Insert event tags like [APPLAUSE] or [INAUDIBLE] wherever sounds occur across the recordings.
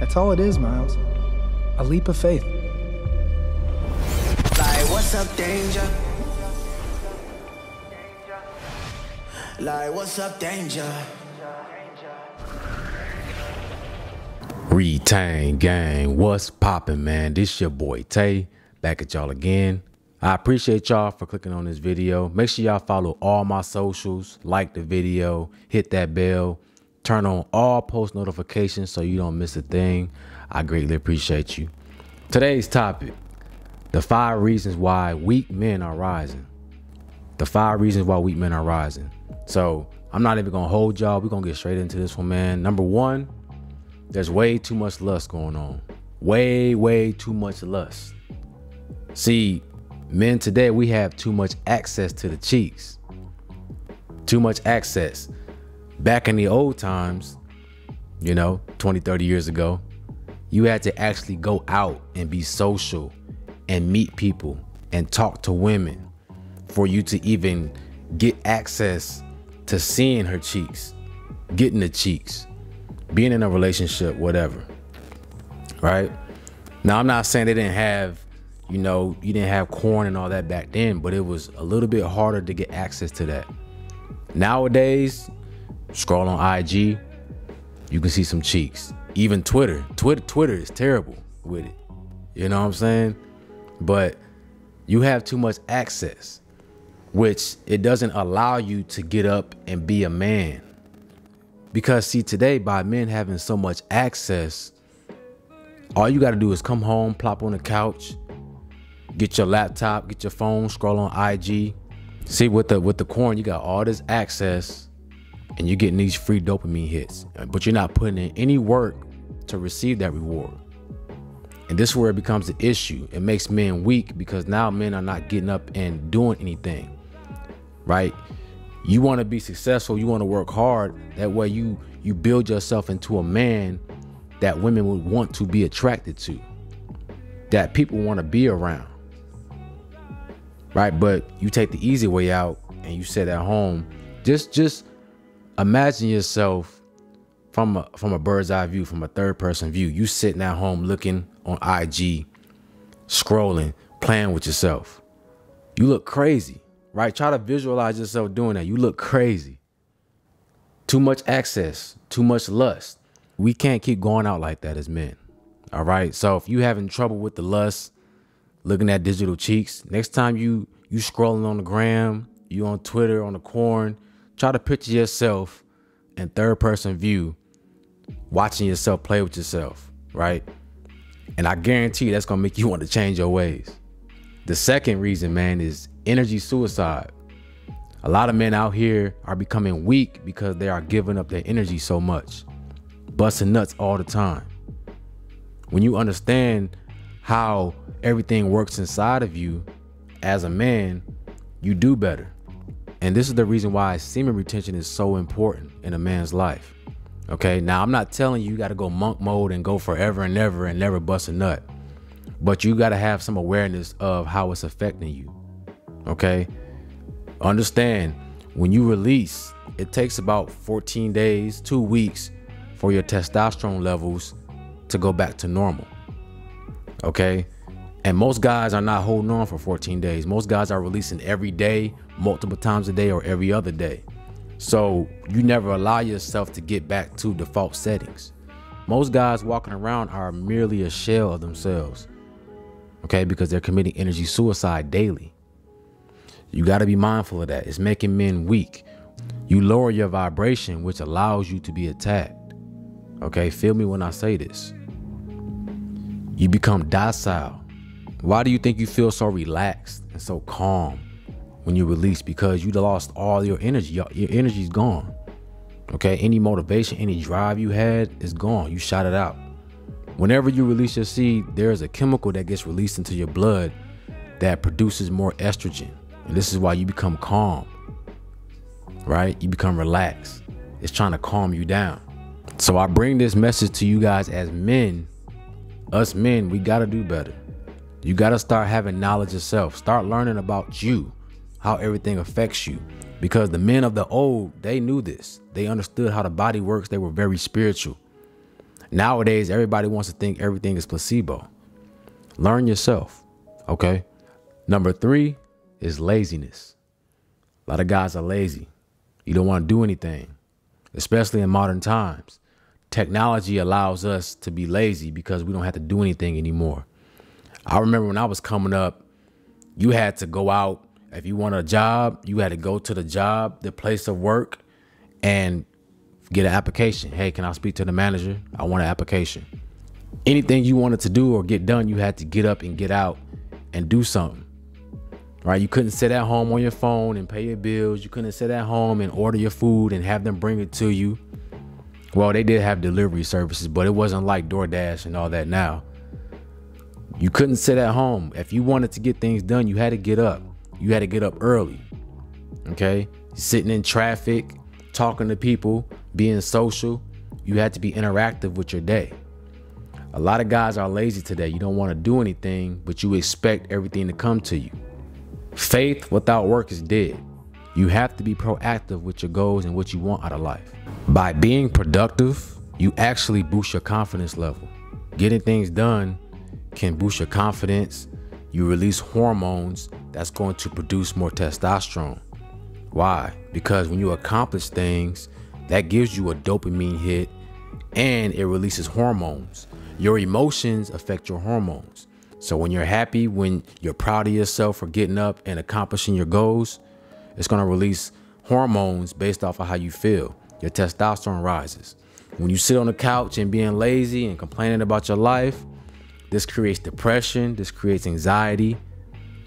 That's all it is, Miles. A leap of faith. Like, what's up, danger? Like, what's up, danger? Retain gang, what's poppin', man? This your boy Tay, back at y'all again. I appreciate y'all for clicking on this video. Make sure y'all follow all my socials, like the video, hit that bell, turn on all post notifications so you don't miss a thing. I greatly appreciate you. Today's topic, the five reasons why weak men are rising. The five reasons why weak men are rising. So I'm not even gonna hold y'all. We're gonna get straight into this one, man. Number one, there's way too much lust going on. Way, way too much lust. See, men today, we have too much access to the cheeks. Too much access. Back in the old times, you know, 20, 30 years ago, you had to actually go out and be social and meet people and talk to women for you to even get access to seeing her cheeks, getting the cheeks being in a relationship, whatever. Right? Now, I'm not saying they didn't have, you know, you didn't have corn and all that back then, but it was a little bit harder to get access to that. Nowadays, scroll on IG, you can see some cheeks. Even Twitter. Twitter Twitter is terrible with it. You know what I'm saying? But you have too much access, which it doesn't allow you to get up and be a man because see, today by men having so much access, all you got to do is come home, plop on the couch, get your laptop, get your phone, scroll on IG. See, with the with the corn, you got all this access, and you're getting these free dopamine hits, but you're not putting in any work to receive that reward. And this is where it becomes an issue. It makes men weak because now men are not getting up and doing anything, right? you want to be successful you want to work hard that way you you build yourself into a man that women would want to be attracted to that people want to be around right but you take the easy way out and you sit at home just just imagine yourself from a from a bird's eye view from a third person view you sitting at home looking on IG scrolling playing with yourself you look crazy right? Try to visualize yourself doing that. You look crazy. Too much access, too much lust. We can't keep going out like that as men. All right. So if you having trouble with the lust, looking at digital cheeks, next time you you scrolling on the gram, you on Twitter, on the corn, try to picture yourself in third person view, watching yourself play with yourself, right? And I guarantee you that's gonna make you [LAUGHS] want to change your ways. The second reason, man, is energy suicide. A lot of men out here are becoming weak because they are giving up their energy so much, busting nuts all the time. When you understand how everything works inside of you as a man, you do better. And this is the reason why semen retention is so important in a man's life. Okay, now I'm not telling you you got to go monk mode and go forever and ever and never bust a nut, but you got to have some awareness of how it's affecting you. Okay. Understand when you release, it takes about 14 days, two weeks for your testosterone levels to go back to normal. Okay. And most guys are not holding on for 14 days. Most guys are releasing every day, multiple times a day, or every other day. So you never allow yourself to get back to default settings. Most guys walking around are merely a shell of themselves. Okay, because they're committing energy suicide daily. You got to be mindful of that. It's making men weak. You lower your vibration, which allows you to be attacked. Okay, feel me when I say this. You become docile. Why do you think you feel so relaxed and so calm when you release? Because you lost all your energy. Your, your energy's gone. Okay, any motivation, any drive you had is gone. You shot it out. Whenever you release your seed, there is a chemical that gets released into your blood that produces more estrogen. And this is why you become calm, right? You become relaxed. It's trying to calm you down. So I bring this message to you guys as men. Us men, we got to do better. You got to start having knowledge of self. Start learning about you, how everything affects you. Because the men of the old, they knew this. They understood how the body works. They were very spiritual. Nowadays, everybody wants to think everything is placebo. Learn yourself. Okay. Number three is laziness. A lot of guys are lazy. You don't want to do anything, especially in modern times. Technology allows us to be lazy because we don't have to do anything anymore. I remember when I was coming up, you had to go out. If you want a job, you had to go to the job, the place of work, and get an application. Hey, can I speak to the manager? I want an application. Anything you wanted to do or get done, you had to get up and get out and do something. Right? You couldn't sit at home on your phone and pay your bills. You couldn't sit at home and order your food and have them bring it to you. Well, they did have delivery services, but it wasn't like DoorDash and all that now. You couldn't sit at home. If you wanted to get things done, you had to get up. You had to get up early. Okay? Sitting in traffic, talking to people, being social, you had to be interactive with your day. A lot of guys are lazy today. You don't want to do anything, but you expect everything to come to you. Faith without work is dead. You have to be proactive with your goals and what you want out of life. By being productive, you actually boost your confidence level. Getting things done can boost your confidence. You release hormones that's going to produce more testosterone. Why? Because when you accomplish things, that gives you a dopamine hit and it releases hormones. Your emotions affect your hormones. So when you're happy, when you're proud of yourself for getting up and accomplishing your goals, it's going to release hormones based off of how you feel. Your testosterone rises. When you sit on the couch and being lazy and complaining about your life, this creates depression, this creates anxiety,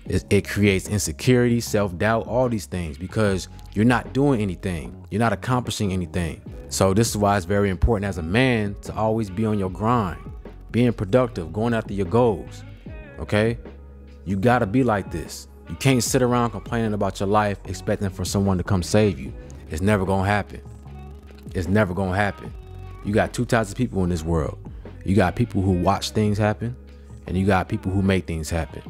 it, it creates insecurity, self doubt, all these things because you're not doing anything, you're not accomplishing anything. So, this is why it's very important as a man to always be on your grind, being productive, going after your goals. Okay? You gotta be like this. You can't sit around complaining about your life expecting for someone to come save you. It's never gonna happen. It's never gonna happen. You got two types of people in this world you got people who watch things happen, and you got people who make things happen.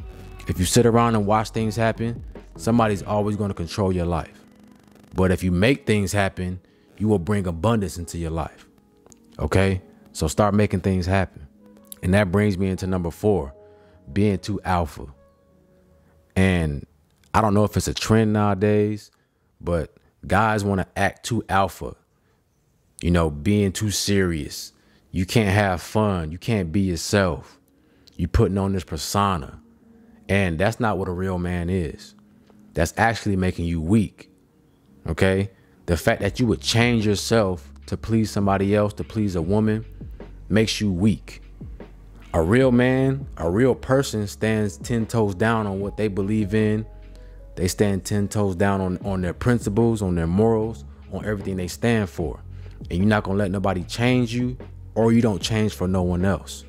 If you sit around and watch things happen, somebody's always to control your life. But if you make things happen, you will bring abundance into your life. Okay? So start making things happen. And that brings me into number four being too alpha. And I don't know if it's a trend nowadays, but guys want to act too alpha, you know, being too serious, you can't have fun. You can't be yourself. You putting on this persona. And that's not what a real man is. That's actually making you weak. Okay? The fact that you would change yourself to please somebody else, to please a woman, makes you weak. A real man, a real person stands 10 toes down on what they believe in. They stand 10 toes down on, on their principles, on their morals, on everything they stand for. And you're not going to let nobody change you or you don't change for no one else.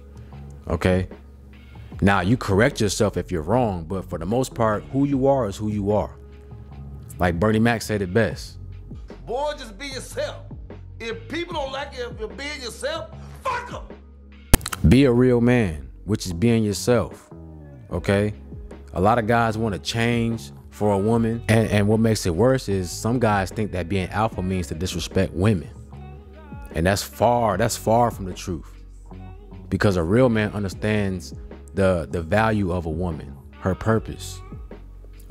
Okay? Now, you correct yourself if you're wrong, but for the most part, who you are is who you are. Like Bernie Mac said it best. Boy, just be yourself. If people don't like you if you're being yourself, fuck them. Be a real man, which is being yourself. Okay? A lot of guys want to change for a woman. And, and what makes it worse is some guys think that being alpha means to disrespect women. And that's far, that's far from the truth. Because a real man understands the the value of a woman, her purpose.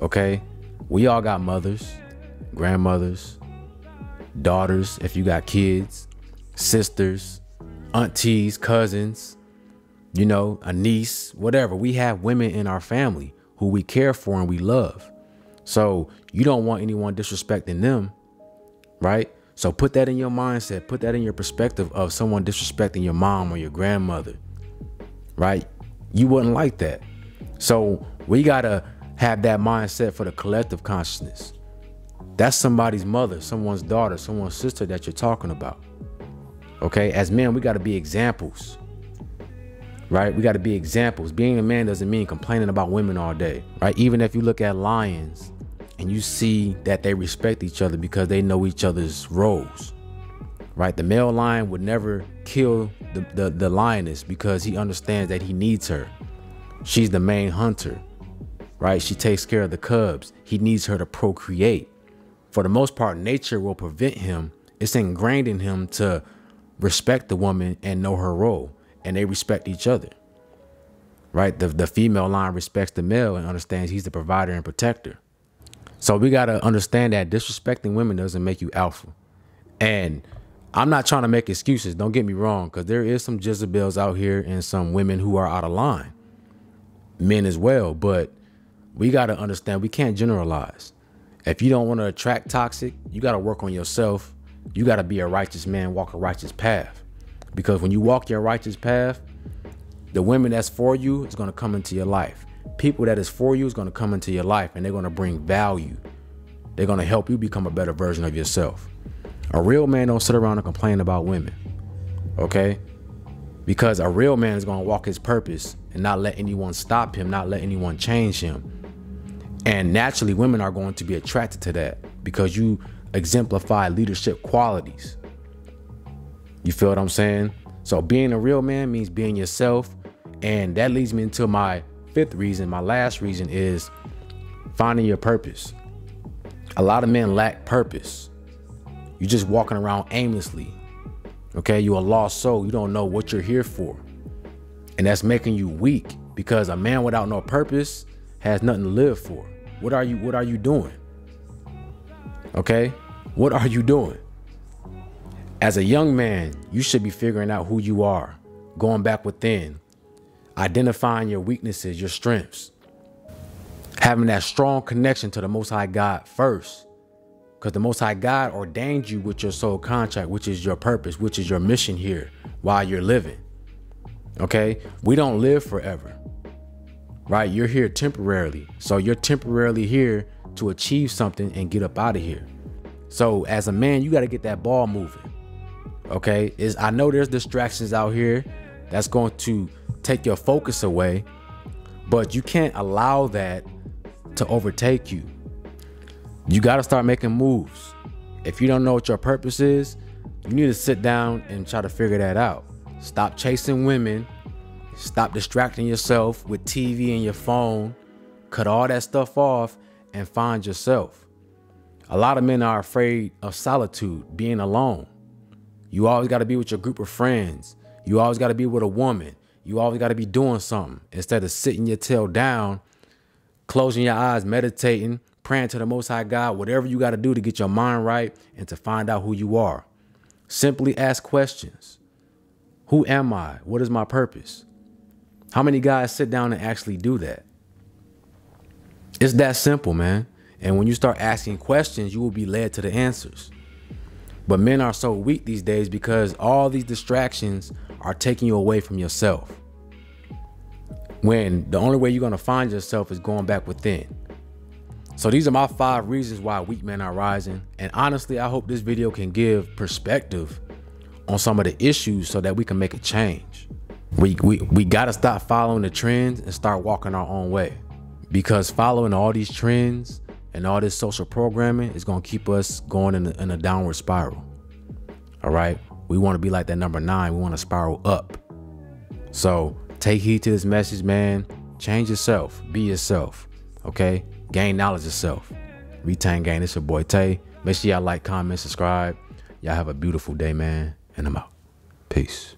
Okay? We all got mothers, grandmothers, daughters, if you got kids, sisters, aunties, cousins, you know, a niece, whatever. We have women in our family who we care for and we love. So you don't want anyone disrespecting them, right? So put that in your mindset, put that in your perspective of someone disrespecting your mom or your grandmother, right? You wouldn't like that. So we got to have that mindset for the collective consciousness. That's somebody's mother, someone's daughter, someone's sister that you're talking about. Okay? As men, we got to be examples. Right? We got to be examples. Being a man doesn't mean complaining about women all day, right? Even if you look at lions, and you see that they respect each other because they know each other's roles right the male lion would never kill the, the, the lioness because he understands that he needs her She's the main hunter, right? She takes care of the cubs. He needs her to procreate. For the most part, nature will prevent him. It's ingrained in him to respect the woman and know her role, and they respect each other. Right? The the female line respects the male and understands he's the provider and protector. So we gotta understand that disrespecting women doesn't make you alpha. And I'm not trying to make excuses. Don't get me wrong, because there is some Jezebels out here and some women who are out of line, men as well. But we got to understand we can't generalize. If you don't want to attract toxic, you got to work on yourself. You got to be a righteous man, walk a righteous path. Because when you walk your righteous path, the women that's for you is going to come into your life. People that is for you is going to come into your life and they're going to bring value. They're going to help you become a better version of yourself. A real man don't sit around and complain about women. Okay? Because a real man is going to walk his purpose and not let anyone stop him, not let anyone change him. And naturally, women are going to be attracted to that because you exemplify leadership qualities. You feel what I'm saying? So, being a real man means being yourself. And that leads me into my fifth reason. My last reason is finding your purpose. A lot of men lack purpose. You're just walking around aimlessly. Okay, you're a lost soul. You don't know what you're here for. And that's making you weak because a man without no purpose has nothing to live for. What are you what are you doing? Okay? What are you doing? As a young man, you should be figuring out who you are, going back within, identifying your weaknesses, your strengths, having that strong connection to the Most High God first because the Most High God ordained you with your soul contract, which is your purpose, which is your mission here while you're living. Okay? We don't live forever, right? You're here temporarily. So you're temporarily here to achieve something and get up out of here. So as a man, you got to get that ball moving. Okay? Is I know there's distractions out here that's going to take your focus away, but you can't allow that to overtake you. You got to start making moves. If you don't know what your purpose is, you need to sit down and try to figure that out. Stop chasing women. Stop distracting yourself with TV and your phone. Cut all that stuff off and find yourself. A lot of men are afraid of solitude, being alone. You always got to be with your group of friends. You always got to be with a woman. You always got to be doing something instead of sitting your tail down, closing your eyes, meditating, praying to the Most High God, whatever you got to do to get your mind right and to find out who you are. Simply ask questions. Who am I? What is my purpose? How many guys sit down and actually do that? It's that simple, man. And when you start asking questions, you will be led to the answers. But men are so weak these days because all these distractions are taking you away from yourself. When the only way you're going to find yourself is going back within. So these are my five reasons why weak men are rising. And honestly, I hope this video can give perspective on some of the issues so that we can make a change. We, we, we got to stop following the trends and start walking our own way. Because following all these trends and all this social programming is going to keep us going in a, in a downward spiral. All right. We want to be like that number nine. We want to spiral up. So take heed to this message, man. Change yourself. Be yourself. Okay. Gain knowledge yourself. Retain gang. It's your boy Tay. Make sure y'all like, comment, subscribe. Y'all have a beautiful day, man. And I'm out. Peace.